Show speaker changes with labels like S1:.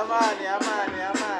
S1: ama, ni ama, ni ama.